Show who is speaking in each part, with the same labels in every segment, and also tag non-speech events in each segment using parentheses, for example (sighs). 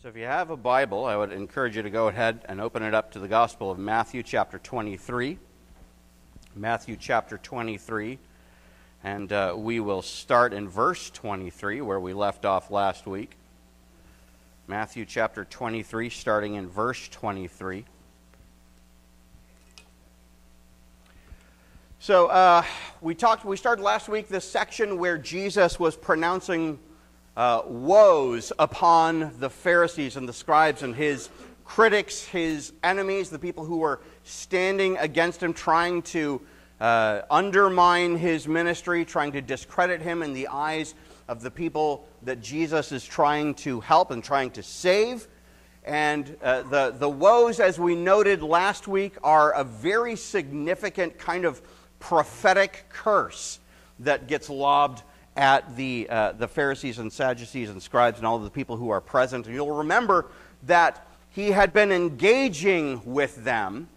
Speaker 1: So if you have a Bible, I would encourage you to go ahead and open it up to the Gospel of Matthew, chapter 23. Matthew, chapter 23. And uh, we will start in verse 23, where we left off last week. Matthew, chapter 23, starting in verse 23. So uh, we talked. We started last week this section where Jesus was pronouncing uh, woes upon the Pharisees and the scribes and his critics, his enemies, the people who were standing against him, trying to uh, undermine his ministry, trying to discredit him in the eyes of the people that Jesus is trying to help and trying to save. And uh, the, the woes, as we noted last week, are a very significant kind of prophetic curse that gets lobbed at the, uh, the Pharisees and Sadducees and scribes and all of the people who are present. And you'll remember that he had been engaging with them.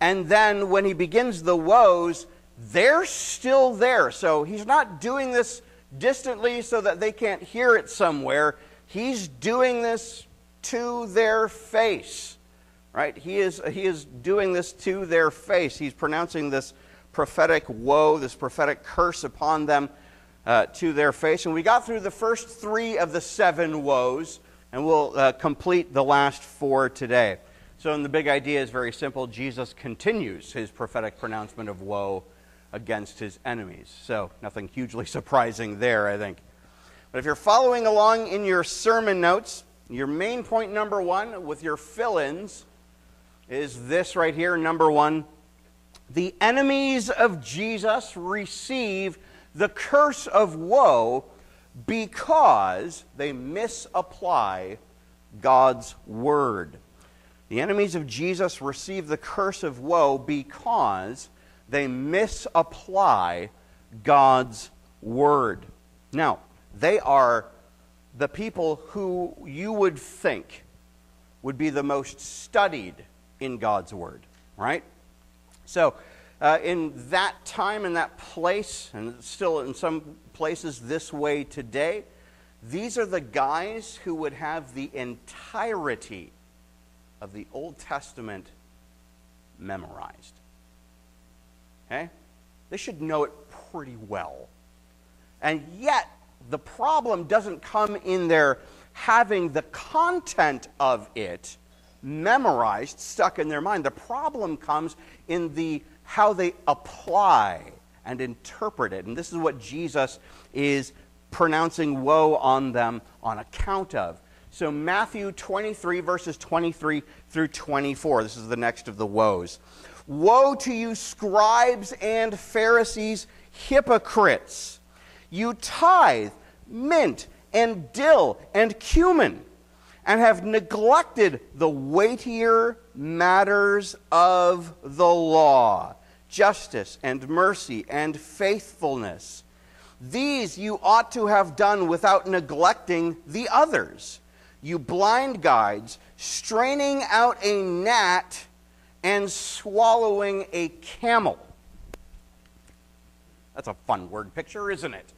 Speaker 1: And then when he begins the woes, they're still there. So he's not doing this distantly so that they can't hear it somewhere. He's doing this to their face. Right? He is, he is doing this to their face. He's pronouncing this prophetic woe, this prophetic curse upon them uh, to their face. And we got through the first three of the seven woes, and we'll uh, complete the last four today. So, and the big idea is very simple Jesus continues his prophetic pronouncement of woe against his enemies. So, nothing hugely (laughs) surprising there, I think. But if you're following along in your sermon notes, your main point number one with your fill ins is this right here. Number one the enemies of Jesus receive the curse of woe because they misapply God's word. The enemies of Jesus receive the curse of woe because they misapply God's word. Now, they are the people who you would think would be the most studied in God's word, right? So, uh, in that time and that place, and still in some places this way today, these are the guys who would have the entirety of the Old Testament memorized. Okay? They should know it pretty well. And yet, the problem doesn't come in their having the content of it memorized, stuck in their mind. The problem comes in the how they apply and interpret it. And this is what Jesus is pronouncing woe on them on account of. So, Matthew 23, verses 23 through 24. This is the next of the woes. Woe to you, scribes and Pharisees, hypocrites! You tithe mint and dill and cumin and have neglected the weightier matters of the law justice and mercy and faithfulness. These you ought to have done without neglecting the others. You blind guides, straining out a gnat and swallowing a camel. That's a fun word picture, isn't it?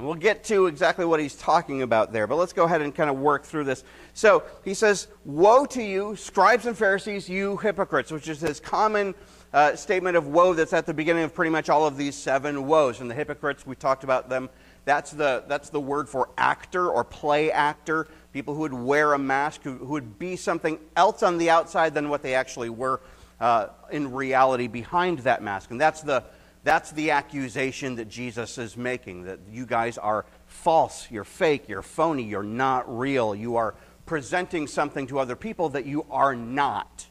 Speaker 1: And we'll get to exactly what he's talking about there, but let's go ahead and kind of work through this. So he says, Woe to you, scribes and Pharisees, you hypocrites, which is his common uh, statement of woe that's at the beginning of pretty much all of these seven woes. And the hypocrites, we talked about them. That's the, that's the word for actor or play actor, people who would wear a mask, who, who would be something else on the outside than what they actually were uh, in reality behind that mask. And that's the that's the accusation that Jesus is making that you guys are false, you're fake, you're phony, you're not real. You are presenting something to other people that you are not.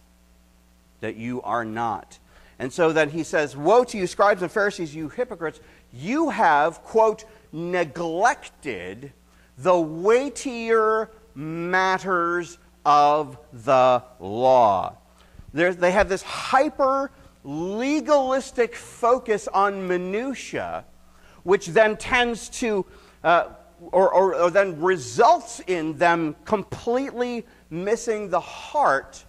Speaker 1: That you are not. And so then he says, Woe to you, scribes and Pharisees, you hypocrites! You have, quote, neglected the weightier matters of the law. There's, they have this hyper legalistic focus on minutia, which then tends to, uh, or, or, or then results in them completely missing the heart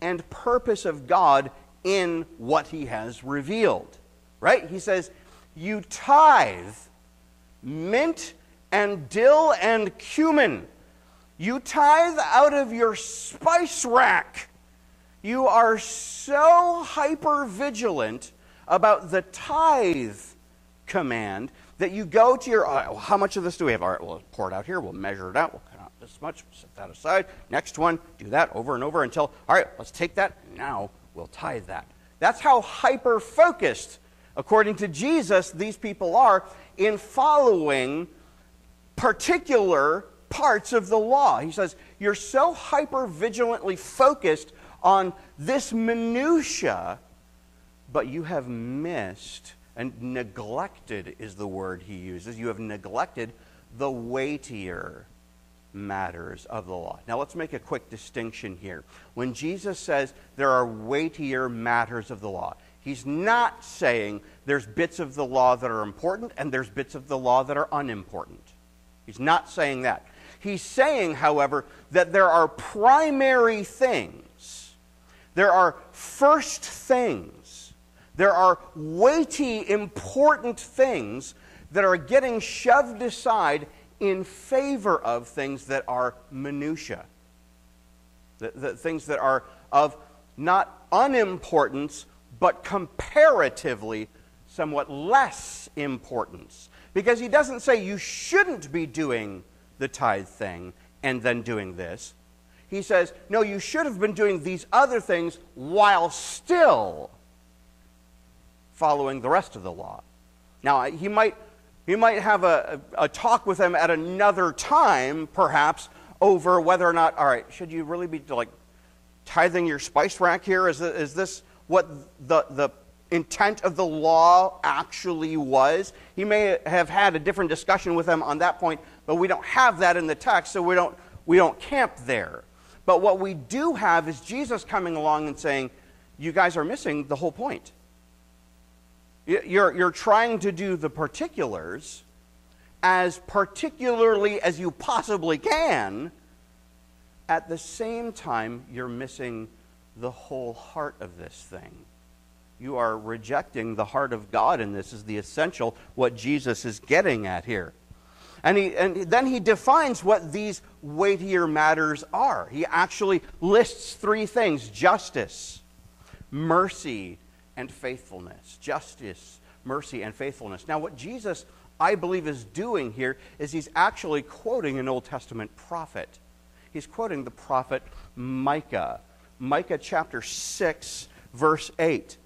Speaker 1: and purpose of God in what He has revealed. Right? He says, You tithe mint and dill and cumin. You tithe out of your spice rack. You are so hyper vigilant about the tithe command that you go to your, uh, how much of this do we have? All right, we'll pour it out here. We'll measure it out. We'll cut out this much. Set that aside. Next one, do that over and over until, all right, let's take that. Now we'll tithe that. That's how hyper focused, according to Jesus, these people are in following particular parts of the law. He says, You're so hyper vigilantly focused on this minutia, but you have missed and neglected is the word he uses. You have neglected the weightier matters of the law. Now let's make a quick distinction here. When Jesus says there are weightier matters of the law, he's not saying there's bits of the law that are important and there's bits of the law that are unimportant. He's not saying that. He's saying, however, that there are primary things. There are first things. There are weighty, important things that are getting shoved aside in favor of things that are minutia. The, the things that are of not unimportance, but comparatively somewhat less importance. Because he doesn't say you shouldn't be doing the tithe thing and then doing this. He says, no, you should have been doing these other things while still following the rest of the law. Now, he might you might have a, a, talk with them at another time, perhaps, over whether or not, all right, should you really be like tithing your spice rack here? Is, is this what the, the intent of the law actually was? He may have had a different discussion with them on that point, but we don't have that in the text, so we don't, we don't camp there. But what we do have is Jesus coming along and saying, you guys are missing the whole point. You're, you're trying to do the particulars as particularly as you possibly can. At the same time, you're missing the whole heart of this thing. You are rejecting the heart of God, and this is the essential, what Jesus is getting at here. And, he, and then he defines what these weightier matters are. He actually lists three things justice, mercy, and faithfulness. Justice, mercy, and faithfulness. Now, what Jesus, I believe, is doing here is he's actually quoting an Old Testament prophet. He's quoting the prophet Micah. Micah chapter 6, verse 8.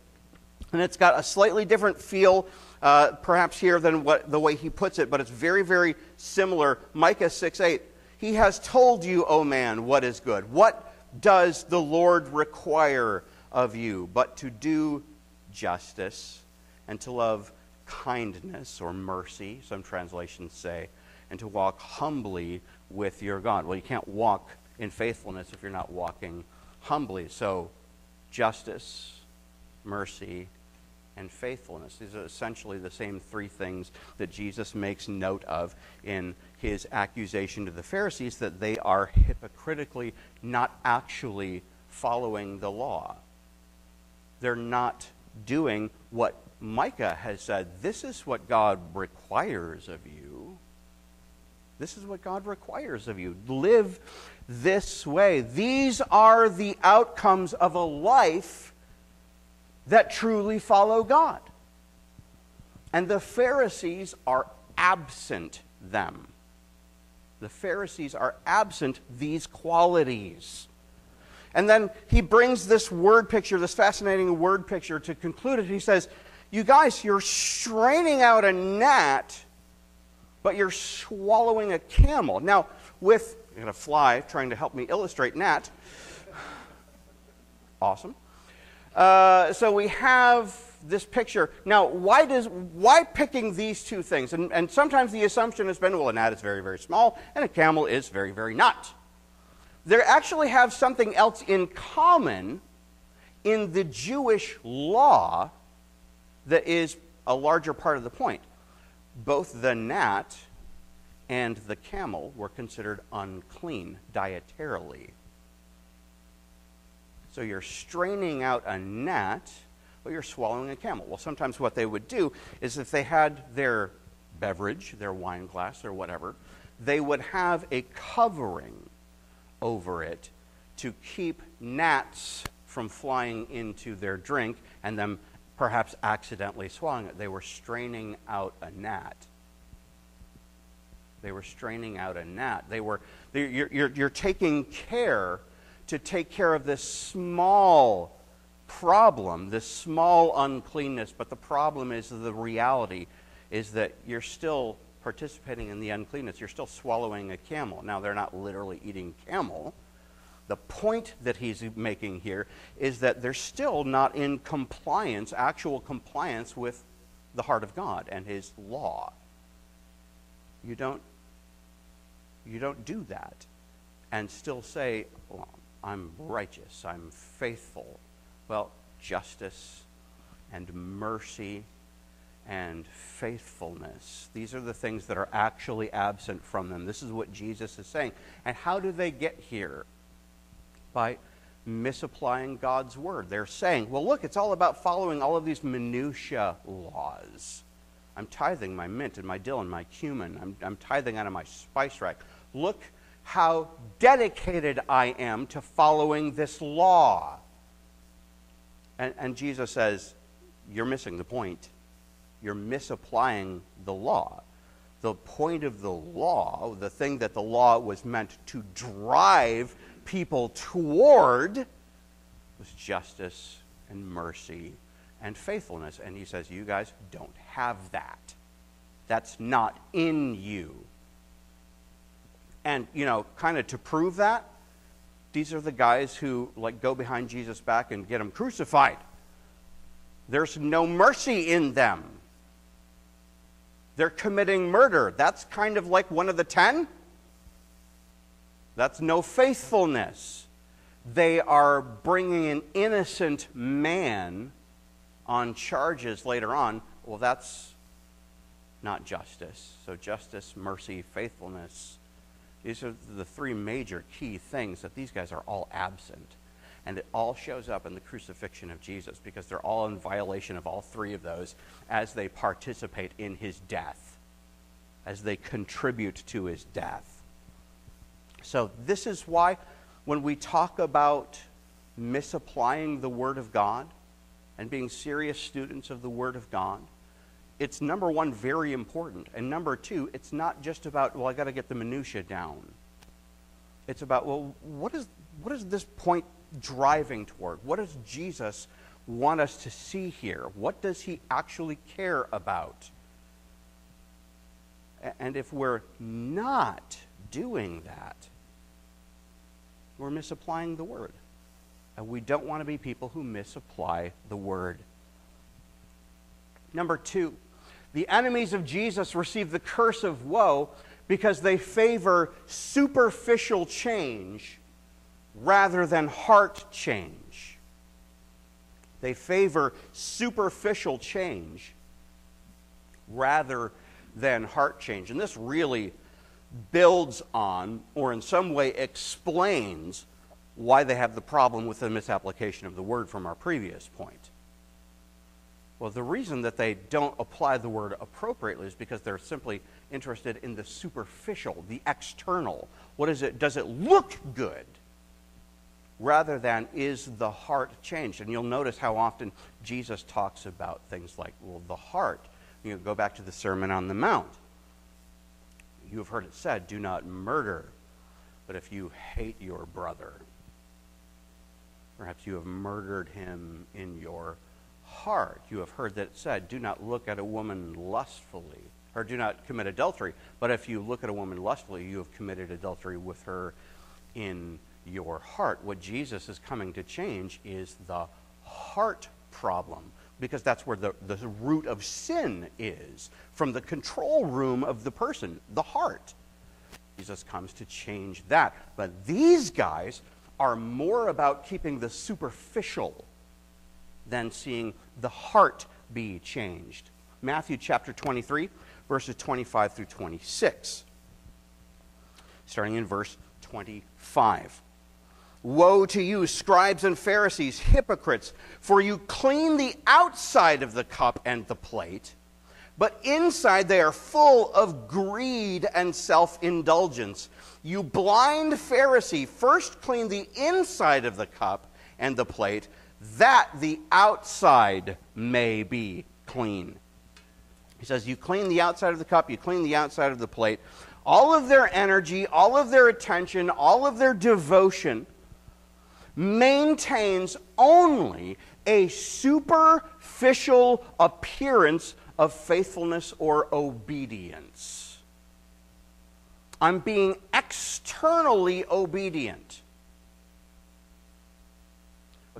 Speaker 1: And it's got a slightly different feel, uh, perhaps here, than what, the way he puts it, but it's very, very similar. Micah 6, 8. He has told you, O man, what is good. What does the Lord require of you but to do justice, and to love kindness or mercy, some translations say, and to walk humbly with your God. Well, you can't walk in faithfulness if you're not walking humbly. So, justice, mercy, and faithfulness. These are essentially the same three things that Jesus makes note of in his accusation to the Pharisees that they are hypocritically not actually following the law. They're not doing what Micah has said this is what God requires of you. This is what God requires of you. Live this way. These are the outcomes of a life that truly follow God. And the Pharisees are absent them. The Pharisees are absent these qualities. And then he brings this word picture, this fascinating word picture, to conclude it. He says, You guys, you're straining out a gnat, but you're swallowing a camel. Now, with I got a fly trying to help me illustrate gnat. (sighs) Awesome. Uh, so we have this picture. Now, why does why picking these two things? And, and sometimes the assumption has been, well, a gnat is very, very small, and a camel is very, very not they actually have something else in common in the Jewish law that is a larger part of the point. Both the gnat and the camel were considered unclean dietarily. So you're straining out a gnat, but you're swallowing a camel. Well, sometimes what they would do is if they had their beverage, their wine glass, or whatever, they would have a covering over it to keep gnats from flying into their drink and them perhaps accidentally swallowing it. They were straining out a gnat. They were straining out a gnat. They were, you're, you're, you're taking care to take care of this small problem, this small uncleanness, but the problem is the reality is that you're still participating in the uncleanness. You're still swallowing a camel. Now, they're not literally eating camel. The point that he's making here is that they're still not in compliance, actual compliance with the heart of God and his law. You don't, you don't do that and still say, well, I'm righteous, I'm faithful. Well, justice and mercy and faithfulness. These are the things that are actually absent from them. This is what Jesus is saying. And how do they get here? By misapplying God's word. They're saying, well, look, it's all about following all of these minutiae laws. I'm tithing my mint and my dill and my cumin. I'm, I'm tithing out of my spice rack. Look how dedicated I am to following this law. And, and Jesus says, You're missing the point. You're misapplying the law. The point of the law, the thing that the law was meant to drive people toward, was justice and mercy and faithfulness. And he says, You guys don't have that. That's not in you. And, you know, kind of to prove that, these are the guys who, like, go behind Jesus' back and get him crucified. There's no mercy in them. They're committing murder. That's kind of like one of the ten. That's no faithfulness. They are bringing an innocent man on charges later on. Well, that's not justice. So, justice, mercy, faithfulness these are the three major key things that these guys are all absent. And it all shows up in the crucifixion of Jesus because they're all in violation of all three of those as they participate in his death, as they contribute to his death. So, this is why when we talk about misapplying the Word of God and being serious students of the Word of God, it's number one, very important. And number two, it's not just about, well, I got to get the minutia down. It's about, well, what is, what is this point driving toward? What does Jesus want us to see here? What does he actually care about? And if we're not doing that, we're misapplying the word. And we don't want to be people who misapply the word. Number two, the enemies of Jesus receive the curse of woe because they favor superficial change rather than heart change. They favor superficial change rather than heart change. And this really builds on, or in some way explains, why they have the problem with the misapplication of the word from our previous point. Well, the reason that they don't apply the word appropriately is because they're simply interested in the superficial, the external. What is it? Does it look good? Rather than is the heart changed? And you'll notice how often Jesus talks about things like, well, the heart. You know, go back to the Sermon on the Mount. You have heard it said, do not murder. But if you hate your brother, perhaps you have murdered him in your heart. You have heard that it said, Do not look at a woman lustfully, or do not commit adultery. But if you look at a woman lustfully, you have committed adultery with her in your heart. What Jesus is coming to change is the heart problem, because that's where the, the root of sin is, from the control room of the person, the heart. Jesus comes to change that. But these guys are more about keeping the superficial than seeing the heart be changed. Matthew chapter 23, verses 25 through 26. Starting in verse 25. Woe to you, scribes and Pharisees, hypocrites, for you clean the outside of the cup and the plate but inside they are full of greed and self indulgence. You blind Pharisee, first clean the inside of the cup and the plate, that the outside may be clean. He says, You clean the outside of the cup, you clean the outside of the plate. All of their energy, all of their attention, all of their devotion maintains only a superficial appearance of faithfulness or obedience. I'm being externally obedient.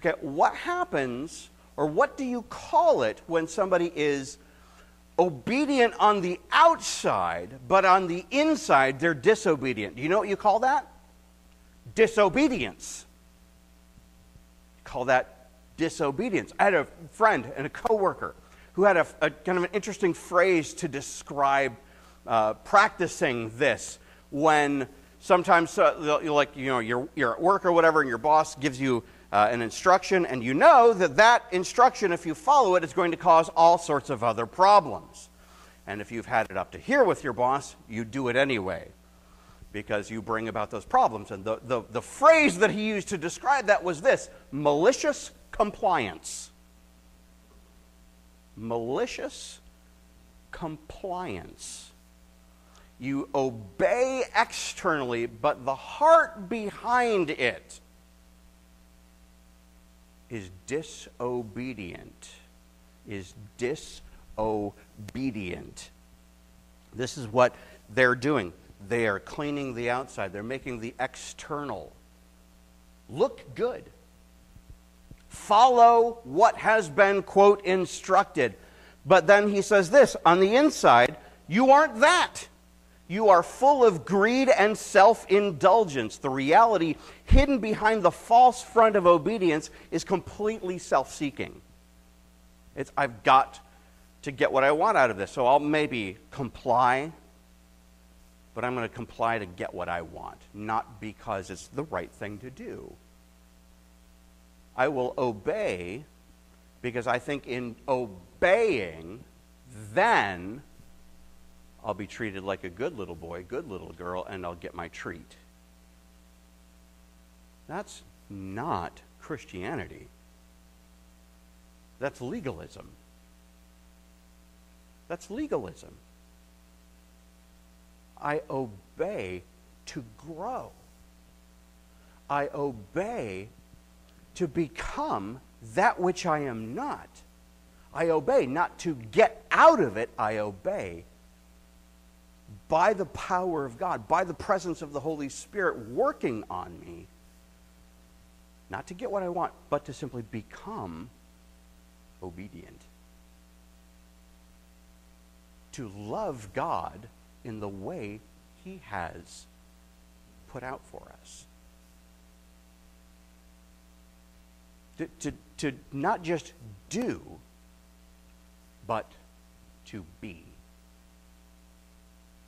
Speaker 1: Okay, what happens, or what do you call it when somebody is obedient on the outside, but on the inside they're disobedient? Do you know what you call that? Disobedience. call that disobedience. I had a friend and a coworker who had a, a kind of an interesting phrase to describe uh, practicing this when sometimes uh, like you know you're, you're at work or whatever and your boss gives you uh, an instruction and you know that that instruction if you follow it is going to cause all sorts of other problems. And if you've had it up to here with your boss you do it anyway because you bring about those problems. And the, the, the phrase that he used to describe that was this malicious compliance. Malicious compliance. You obey externally, but the heart behind it is disobedient. Is disobedient. This is what they're doing. They are cleaning the outside, they're making the external look good follow what has been, quote, instructed. But then he says this on the inside, you aren't that. You are full of greed and self indulgence. The reality hidden behind the false front of obedience is completely self seeking. It's, I've got to get what I want out of this. So I'll maybe comply, but I'm going to comply to get what I want, not because it's the right thing to do. I will obey because I think in obeying, then I'll be treated like a good little boy, good little girl, and I'll get my treat. That's not Christianity. That's legalism. That's legalism. I obey to grow. I obey to become that which I am not. I obey, not to get out of it, I obey by the power of God, by the presence of the Holy Spirit working on me, not to get what I want, but to simply become obedient. To love God in the way He has put out for us. to, to, to not just do, but to be.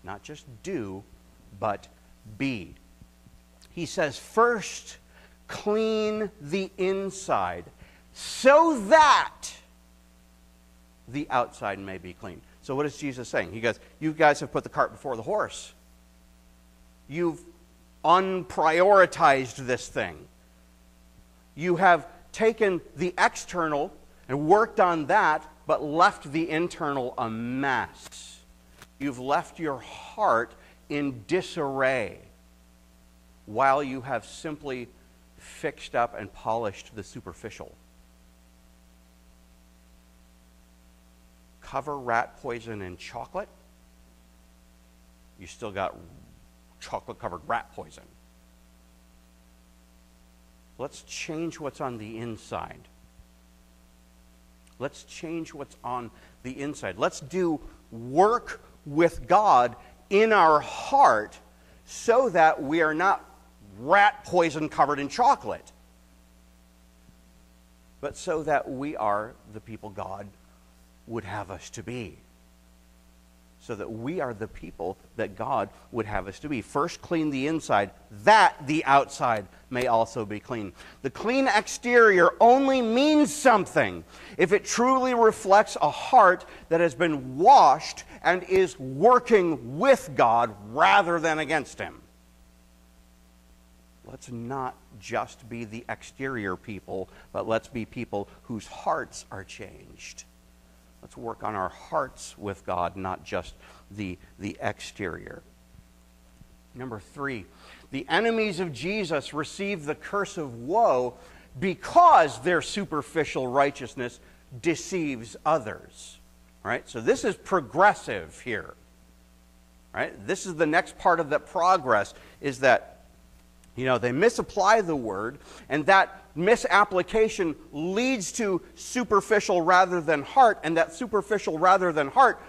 Speaker 1: Not just do, but be. He says, first, clean the inside so that the outside may be clean. So, what is Jesus saying? He goes, You guys have put the cart before the horse. You've unprioritized this thing. You have taken the external and worked on that, but left the internal a mess. You've left your heart in disarray while you have simply fixed up and polished the superficial. Cover rat poison in chocolate, you still got chocolate covered rat poison. Let's change what's on the inside. Let's change what's on the inside. Let's do work with God in our heart so that we are not rat poison covered in chocolate, but so that we are the people God would have us to be. So that we are the people that God would have us to be. First, clean the inside, that the outside may also be clean. The clean exterior only means something if it truly reflects a heart that has been washed and is working with God rather than against Him. Let's not just be the exterior people, but let's be people whose hearts are changed. Let's work on our hearts with God, not just the, the exterior. Number three, the enemies of Jesus receive the curse of woe because their superficial righteousness deceives others. Right? So this is progressive here. Right? This is the next part of that progress is that you know, they misapply the word, and that misapplication leads to superficial rather than heart, and that superficial rather than heart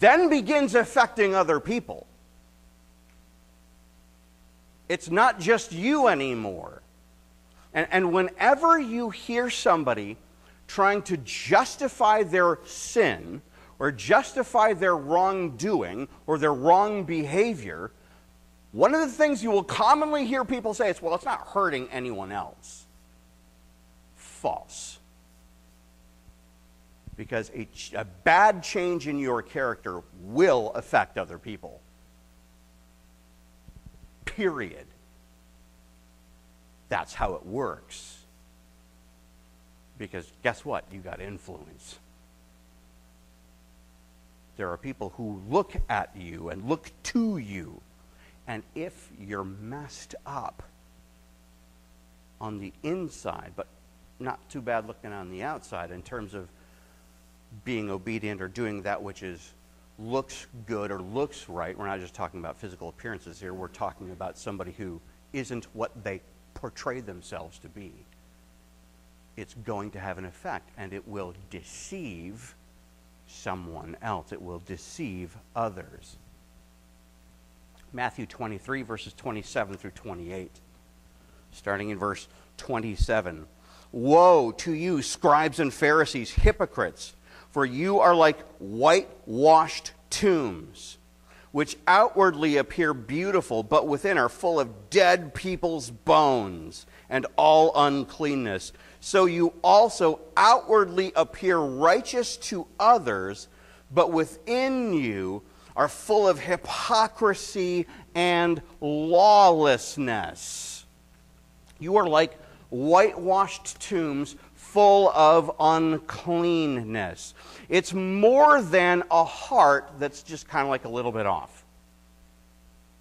Speaker 1: then begins affecting other people. It's not just you anymore. And, and whenever you hear somebody trying to justify their sin or justify their wrongdoing or their wrong behavior, one of the things you will commonly hear people say is, well, it's not hurting anyone else. False. Because a, a bad change in your character will affect other people. Period. That's how it works. Because guess what? You got influence. There are people who look at you and look to you and if you're messed up on the inside, but not too bad looking on the outside in terms of being obedient or doing that which is looks good or looks right. We're not just talking about physical appearances here. We're talking about somebody who isn't what they portray themselves to be. It's going to have an effect and it will deceive someone else. It will deceive others. Matthew 23, verses 27 through 28. Starting in verse 27. Woe to you, scribes and Pharisees, hypocrites, for you are like whitewashed tombs, which outwardly appear beautiful, but within are full of dead people's bones and all uncleanness. So you also outwardly appear righteous to others, but within you are full of hypocrisy and lawlessness. You are like whitewashed tombs full of uncleanness. It's more than a heart that's just kind of like a little bit off.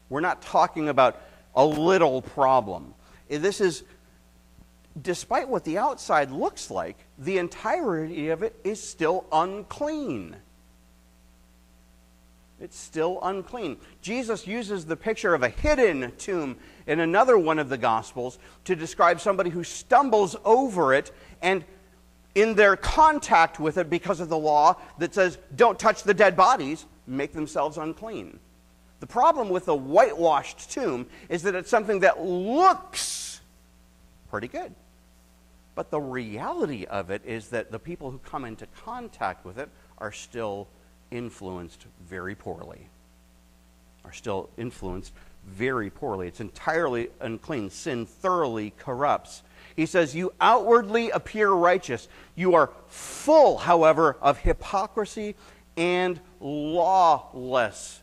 Speaker 1: We're not talking about a little problem. Eh, this is, despite what the outside looks like, the entirety of it is still unclean it's still unclean. Jesus uses the picture of a hidden tomb in another one of the Gospels to describe somebody who stumbles over it and in their contact with it because of the law that says, don't touch the dead bodies, make themselves unclean. The problem with a whitewashed tomb is that it's something that looks pretty good. But the reality of it is that the people who come into contact with it are still influenced very poorly. Are still influenced very poorly. It's entirely unclean. Sin thoroughly corrupts. He says, You outwardly appear righteous. You are full, however, of hypocrisy and lawlessness.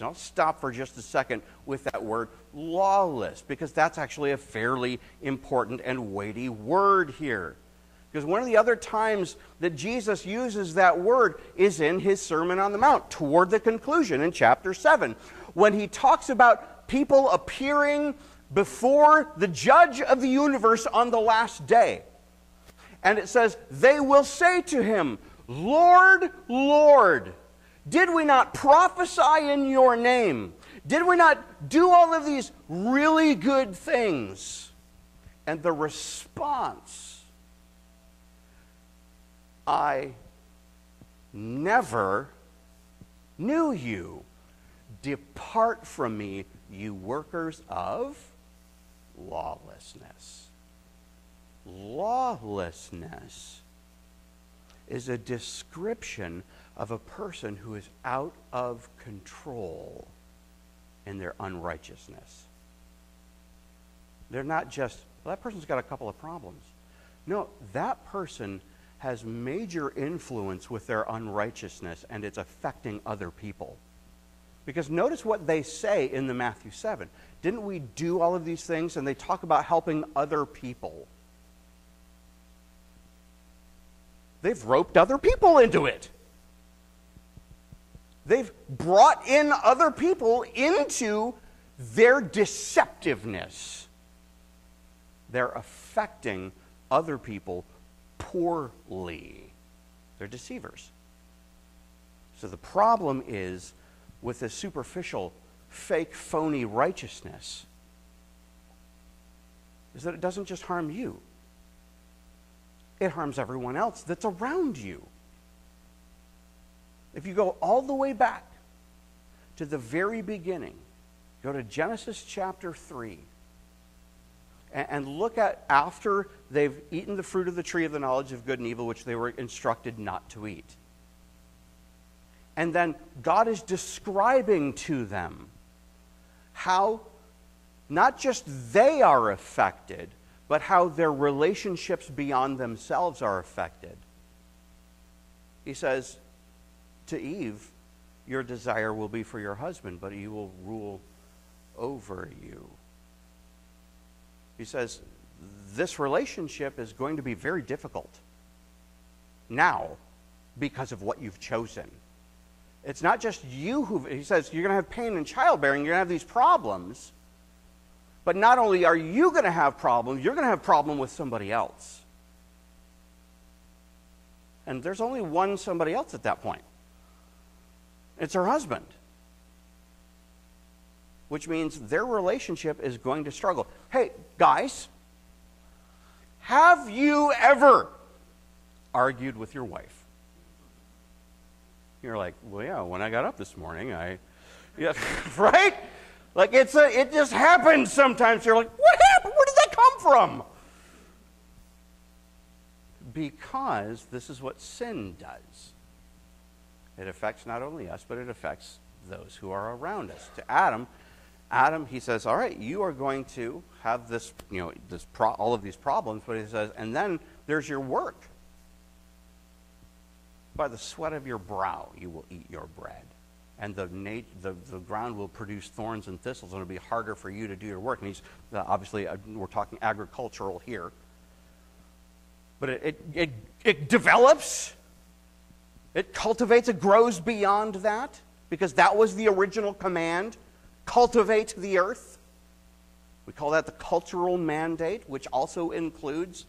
Speaker 1: I'll stop for just a second with that word lawless, because that's actually a fairly important and weighty word here. Because one of the other times that Jesus uses that word is in his Sermon on the Mount, toward the conclusion in chapter 7, when he talks about people appearing before the judge of the universe on the last day. And it says, They will say to him, Lord, Lord, did we not prophesy in your name? Did we not do all of these really good things? And the response I never knew you. Depart from me, you workers of lawlessness. Lawlessness is a description of a person who is out of control in their unrighteousness. They're not just, well, that person's got a couple of problems. No, that person has major influence with their unrighteousness and it's affecting other people. Because notice what they say in the Matthew 7. Didn't we do all of these things? And they talk about helping other people. They've roped other people into it. They've brought in other people into their deceptiveness. They're affecting other people poorly. They're deceivers. So the problem is with this superficial, fake, phony righteousness is that it doesn't just harm you, it harms everyone else that's around you. If you go all the way back to the very beginning, go to Genesis chapter 3, and, look at after they've eaten the fruit of the tree of the knowledge of good and evil, which they were instructed not to eat. And then God is describing to them how not just they are affected, but how their relationships beyond themselves are affected. He says to Eve, Your desire will be for your husband, but he will rule over you. He says, This relationship is going to be very difficult now because of what you've chosen. It's not just you who, he says, you're going to have pain in childbearing, you're going to have these problems. But not only are you going to have problems, you're going to have problem with somebody else. And there's only one somebody else at that point. It's her husband. Which means their relationship is going to struggle. Hey, guys, have you ever argued with your wife? You're like, well, yeah, when I got up this morning, I, (laughs) yeah, (laughs) right? Like it's a, it just happens sometimes. You're like, what happened? Where did that come from? Because this is what sin does. It affects not only us, but it affects those who are around us. To Adam, Adam, he says, all right, you are going to have this, you know, this pro- all of these problems, but he says, and then there's your work. By the sweat of your brow you will eat your bread. And the, nat- the, the ground will produce thorns and thistles, and it'll be harder for you to do your work. And he's uh, obviously, uh, we're talking agricultural here. But it, it, it, it develops, it cultivates, it grows beyond that, because that was the original command cultivate the earth. We call that the cultural mandate, which also includes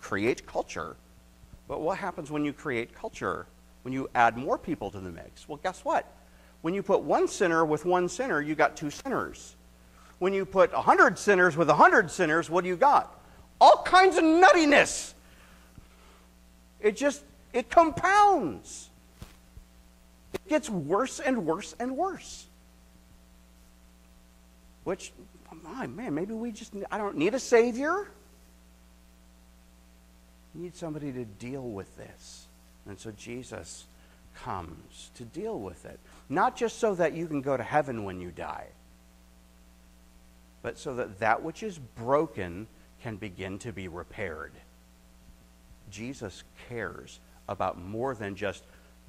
Speaker 1: create culture. But what happens when you create culture? When you add more people to the mix? Well, guess what? When you put one sinner with one sinner, you got two sinners. When you put a hundred sinners with a hundred sinners, what do you got? All kinds of nuttiness. It just, it compounds. It gets worse and worse and worse. Which, my man, maybe we just, I don't need a savior need somebody to deal with this. And so Jesus comes to deal with it. Not just so that you can go to heaven when you die, but so that that which is broken can begin to be repaired. Jesus cares about more than just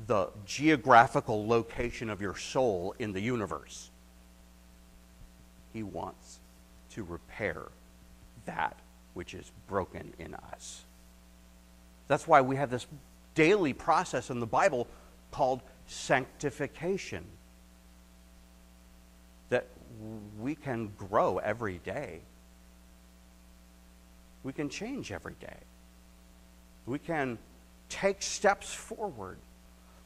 Speaker 1: the geographical location of your soul in the universe. He wants to repair that which is broken in us. That's why we have this daily process in the Bible called sanctification. That we can grow every day. We can change every day. We can take steps forward.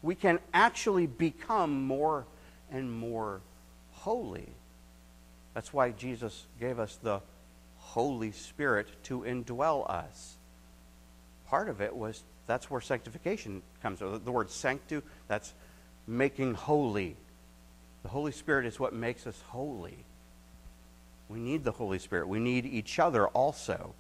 Speaker 1: We can actually become more and more holy. That's why Jesus gave us the Holy Spirit to indwell us part of it was that's where sanctification comes. The word sanctu, that's making holy. The Holy Spirit is what makes us holy. We need the Holy Spirit. We need each other also.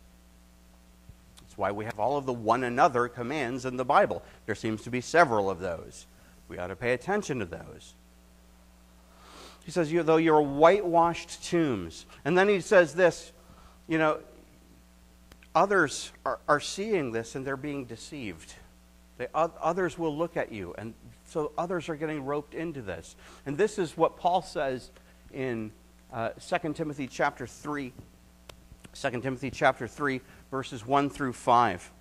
Speaker 1: That's why we have all of the one another commands in the Bible. There seems to be several of those. We ought to pay attention to those. He says, you, though you're whitewashed tombs. And then he says this, you know, others are, are seeing this and they're being deceived. They, others will look at you, and so others are getting roped into this. And this is what Paul says in uh, 2 Timothy chapter 3. 2 Timothy chapter 3, verses 1 through 5.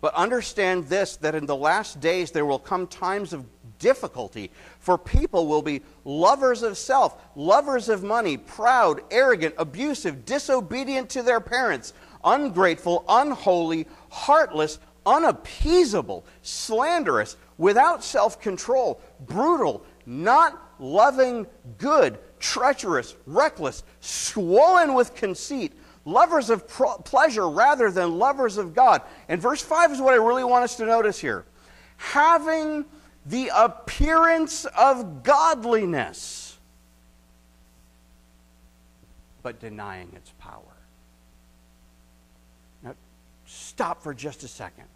Speaker 1: But understand this that in the last days there will come times of difficulty, for people will be lovers of self, lovers of money, proud, arrogant, abusive, disobedient to their parents, ungrateful, unholy, heartless, unappeasable, slanderous, without self control, brutal, not loving good, treacherous, reckless, swollen with conceit lovers of pleasure rather than lovers of God. And verse 5 is what I really want us to notice here. Having the appearance of godliness, but denying its power. Now, stop for just a second.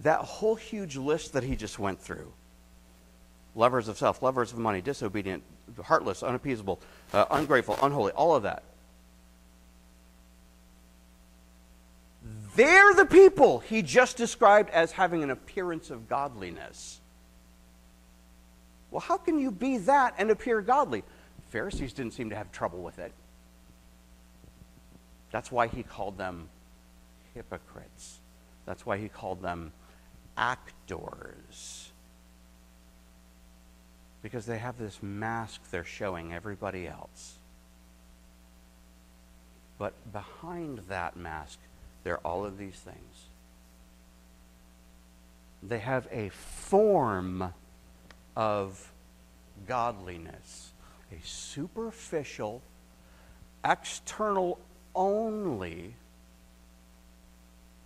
Speaker 1: That whole huge list that he just went through lovers of self, lovers of money, disobedient, heartless, unappeasable, uh, ungrateful, unholy, all of that. They're the people he just described as having an appearance of godliness. Well, how can you be that and appear godly? Pharisees didn't seem to have trouble with it. That's why he called them hypocrites. That's why he called them actors. Because they have this mask they're showing everybody else. But behind that mask they're all of these things. They have a form of godliness, a superficial, external only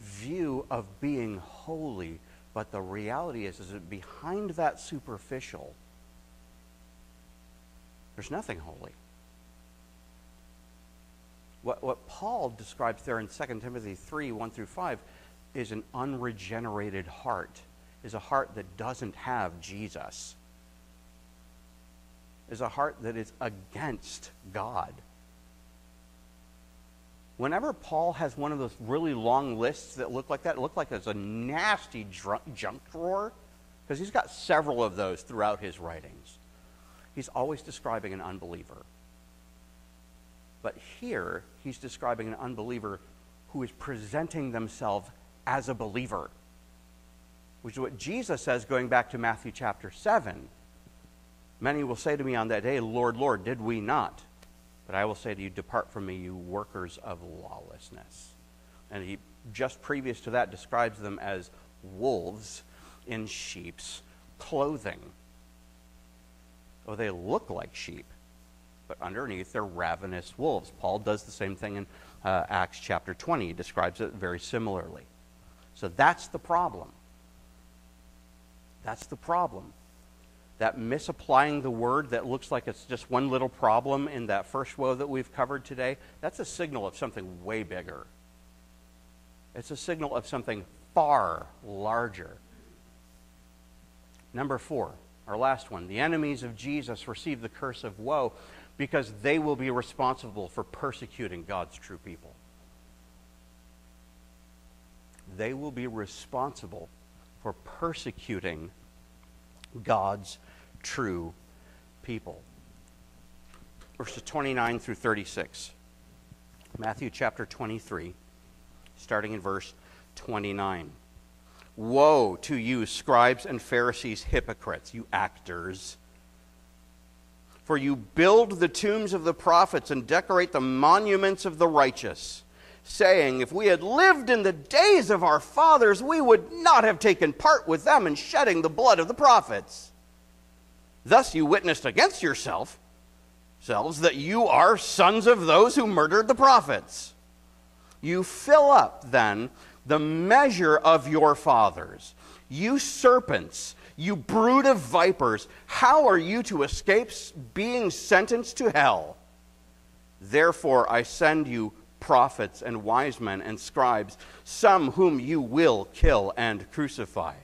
Speaker 1: view of being holy. But the reality is, is that behind that superficial, there's nothing holy. What, what Paul describes there in 2 Timothy 3 1 through 5 is an unregenerated heart, is a heart that doesn't have Jesus, is a heart that is against God. Whenever Paul has one of those really long lists that look like that, look like it's a nasty drunk, junk drawer, because he's got several of those throughout his writings. He's always describing an unbeliever. But here, he's describing an unbeliever who is presenting themselves as a believer, which is what Jesus says going back to Matthew chapter 7. Many will say to me on that day, Lord, Lord, did we not? But I will say to you, Depart from me, you workers of lawlessness. And he, just previous to that, describes them as wolves in sheep's clothing. Oh, they look like sheep, but underneath they're ravenous wolves. Paul does the same thing in uh, Acts chapter 20. He describes it very similarly. So that's the problem. That's the problem. That misapplying the word that looks like it's just one little problem in that first woe that we've covered today, that's a signal of something way bigger. It's a signal of something far larger. Number four, our last one. The enemies of Jesus receive the curse of woe because they will be responsible for persecuting God's true people. They will be responsible for persecuting God's true people. Verses 29 through 36. Matthew chapter 23, starting in verse 29. Woe to you, scribes and Pharisees, hypocrites, you actors! For you build the tombs of the prophets and decorate the monuments of the righteous, saying, If we had lived in the days of our fathers, we would not have taken part with them in shedding the blood of the prophets. Thus you witnessed against yourself selves that you are sons of those who murdered the prophets. You fill up, then, the measure of your fathers. You serpents, you brood of vipers, how are you to escape being sentenced to hell? Therefore, I send you prophets and wise men and scribes, some whom you will kill and crucify.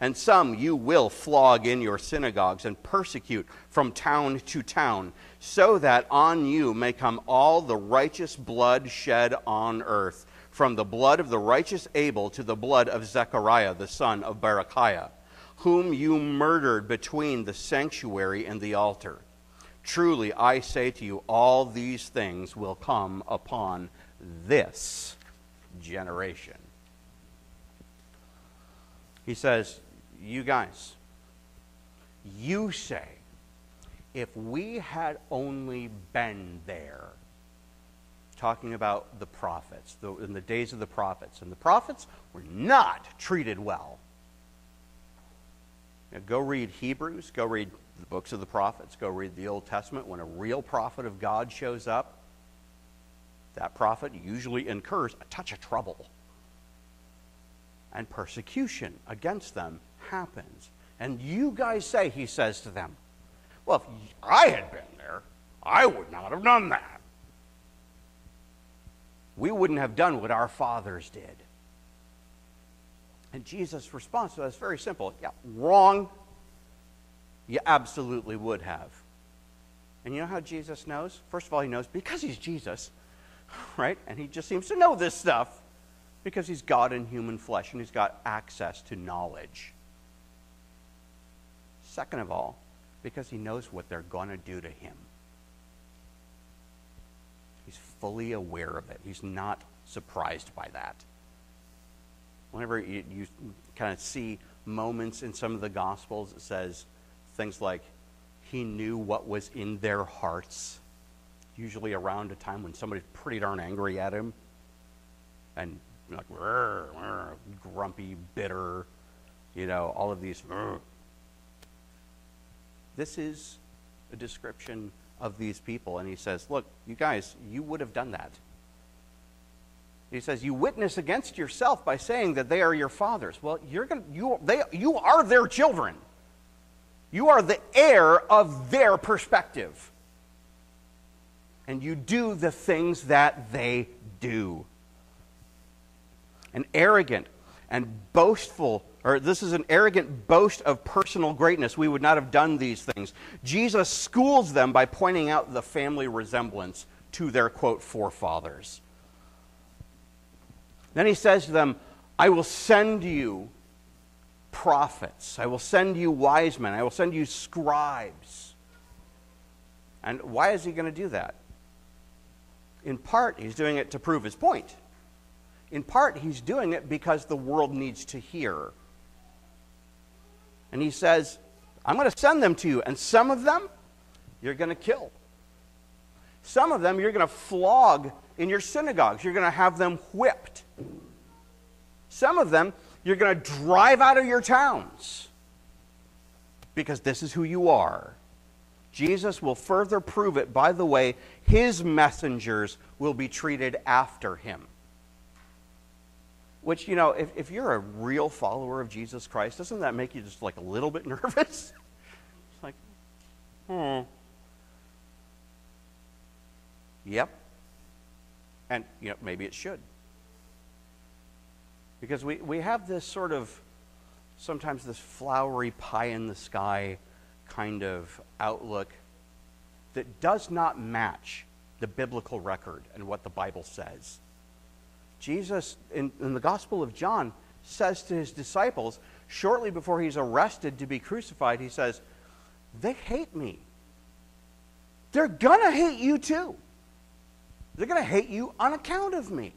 Speaker 1: And some you will flog in your synagogues and persecute from town to town, so that on you may come all the righteous blood shed on earth, from the blood of the righteous Abel to the blood of Zechariah, the son of Berechiah, whom you murdered between the sanctuary and the altar. Truly, I say to you, all these things will come upon this generation. He says, You guys, you say, if we had only been there, talking about the prophets, the, in the days of the prophets, and the prophets were not treated well. Now, go read Hebrews, go read the books of the prophets, go read the Old Testament. When a real prophet of God shows up, that prophet usually incurs a touch of trouble. And persecution against them happens. And you guys say, he says to them, Well, if I had been there, I would not have done that. We wouldn't have done what our fathers did. And Jesus' response to that is very simple. Yeah, wrong. You absolutely would have. And you know how Jesus knows? First of all, he knows because he's Jesus (sighs) right? And he just seems to know this stuff because he's God in human flesh and he's got access to knowledge. Second of all, because he knows what they're going to do to him. He's fully aware of it. He's not surprised by that. Whenever you, you kind of see moments in some of the Gospels, it says things like, He knew what was in their hearts usually around a time when somebody's pretty darn angry at him and like grumpy, bitter, you know, all of these. This is a description of these people. And he says, Look, you guys, you would have done that. He says, You witness against yourself by saying that they are your fathers. Well, you're going you, they, you are their children. You are the heir of their perspective and you do the things that they do. An arrogant and boastful, or this is an arrogant boast of personal greatness. We would not have done these things. Jesus schools them by pointing out the family resemblance to their, quote, forefathers. Then he says to them, I will send you prophets, I will send you wise men, I will send you scribes. And why is he going to do that? In part, he's doing it to prove his point. In part, he's doing it because the world needs to hear. And he says, I'm going to send them to you, and some of them you're going to kill. Some of them you're going to flog in your synagogues. You're going to have them whipped. Some of them you're going to drive out of your towns because this is who you are. Jesus will further prove it by the way his messengers will be treated after him. Which, you know, if, if you're a real follower of Jesus Christ, doesn't that make you just like a little bit (laughs) nervous? it's like, hmm. Yep. And, you know, maybe it should. Because we, we have this sort of, sometimes this flowery pie in the sky kind of outlook that does not match the biblical record and what the Bible says. Jesus, in, in, the Gospel of John, says to his disciples, shortly before he's arrested to be crucified, he says, They hate me. They're going to hate you too. They're going to hate you on account of me.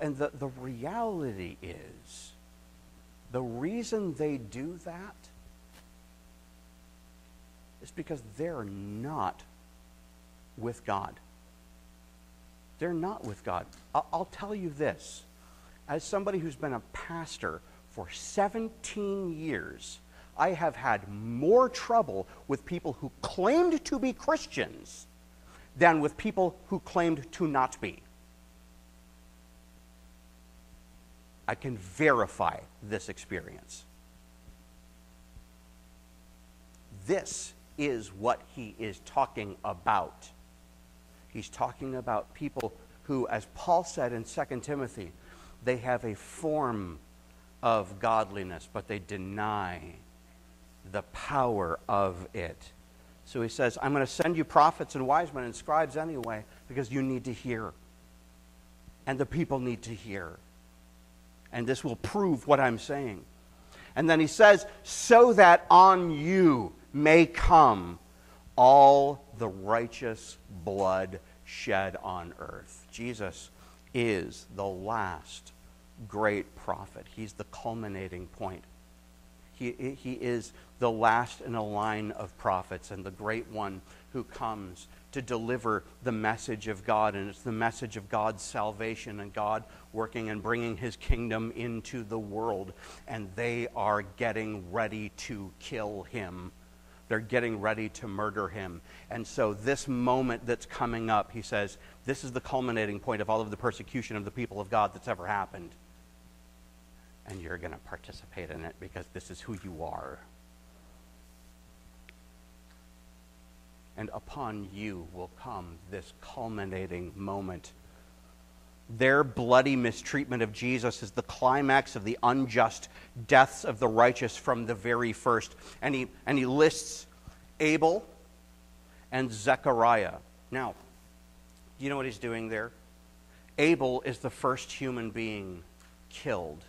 Speaker 1: And the, the reality is, the reason they do that is because they're not with God. They're not with God. I'll, I'll tell you this as somebody who's been a pastor for 17 years, I have had more trouble with people who claimed to be Christians than with people who claimed to not be. I can verify this experience. This is what he is talking about. He's talking about people who, as Paul said in 2 Timothy, They have a form of godliness, but they deny the power of it. So he says, I'm going to send you prophets and wise men and scribes anyway, because you need to hear. And the people need to hear. And this will prove what I'm saying. And then he says, so that on you may come all the righteous blood shed on earth. Jesus is the last great prophet. He's the culminating point. He, he is the last in a line of prophets and the great one who comes to deliver the message of God. And it's the message of God's salvation and God working and bringing his kingdom into the world. And they are getting ready to kill him. They're getting ready to murder him. And so, this moment that's coming up, he says, this is the culminating point of all of the persecution of the people of God that's ever happened. And you're going to participate in it because this is who you are. And upon you will come this culminating moment. Their bloody mistreatment of Jesus is the climax of the unjust deaths of the righteous from the very first. And he, and he lists Abel and Zechariah. Now, do you know what he's doing there? Abel is the first human being killed.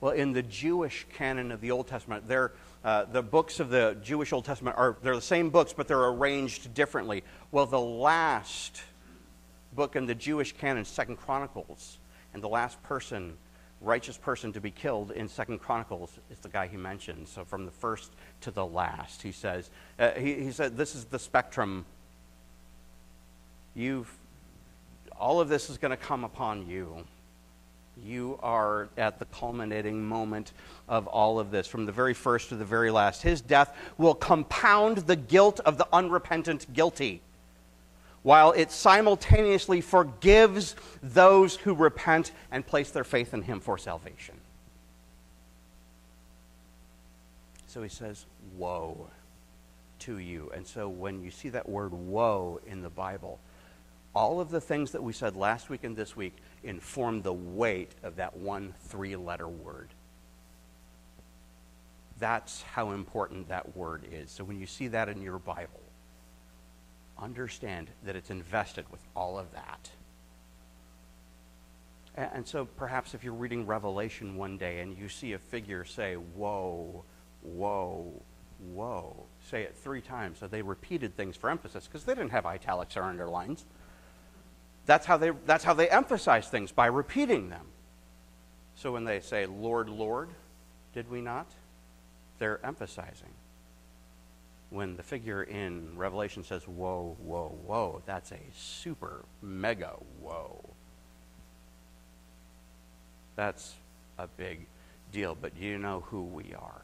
Speaker 1: Well, in the Jewish canon of the Old Testament, they're, uh, the books of the Jewish Old Testament are they're the same books, but they're arranged differently. Well, the last book in the Jewish canon, Second Chronicles, and the last person, righteous person to be killed in Second Chronicles is the guy he mentioned. So from the first to the last, he says, uh, he, he said, this is the spectrum You've, all of this is going to come upon you. You are at the culminating moment of all of this, from the very first to the very last. His death will compound the guilt of the unrepentant guilty, while it simultaneously forgives those who repent and place their faith in him for salvation. So he says, Woe to you. And so when you see that word woe in the Bible, all of the things that we said last week and this week inform the weight of that one three letter word. That's how important that word is. So when you see that in your Bible, understand that it's invested with all of that. And so perhaps if you're reading Revelation one day and you see a figure say, Woe, woe, woe, say it three times. So they repeated things for emphasis because they didn't have italics or underlines. That's how they, that's how they emphasize things, by repeating them. So when they say, Lord, Lord, did we not? They're emphasizing. When the figure in Revelation says, woe, woe, woe, that's a super mega woe. That's a big deal. But you know who we are.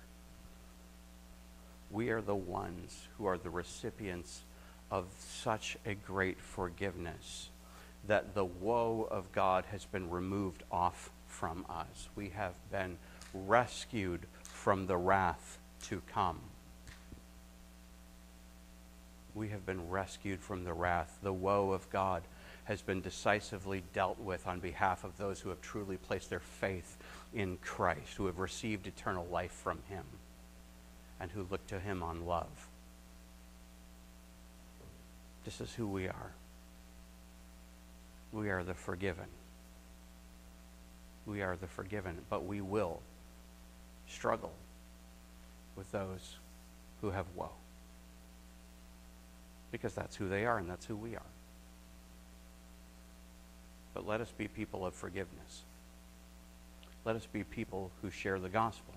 Speaker 1: We are the ones who are the recipients of such a great forgiveness that the woe of God has been removed off from us. We have been rescued from the wrath to come. We have been rescued from the wrath. The woe of God has been decisively dealt with on behalf of those who have truly placed their faith in Christ, who have received eternal life from Him, and who look to Him on love. This is who we are we are the forgiven. We are the forgiven, but we will struggle with those who have woe. Because that's who they are and that's who we are. But let us be people of forgiveness. Let us be people who share the gospel,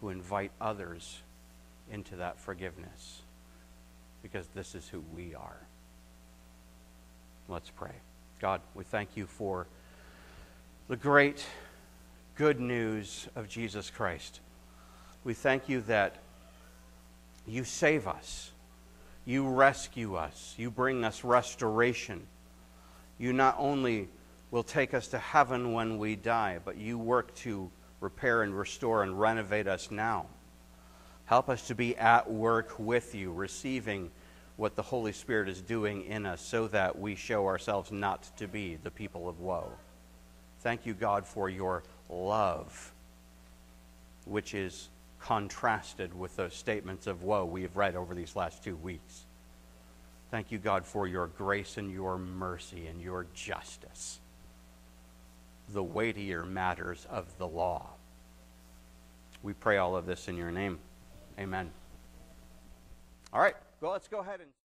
Speaker 1: who invite others into that forgiveness, because this is who we are. Let's pray. God, we thank you for the great good news of Jesus Christ. We thank you that you save us, you rescue us, you bring us restoration. You not only will take us to heaven when we die, but you work to repair and restore and renovate us now. Help us to be at work with you, receiving what the Holy Spirit is doing in us so that we show ourselves not to be the people of woe. Thank you, God, for your love, which is contrasted with those statements of woe we have read over these last two weeks. Thank you, God, for your grace and your mercy and your justice, the weightier matters of the law. We pray all of this in your name. Amen. All right, well, let's go ahead and.